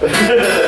Yeah.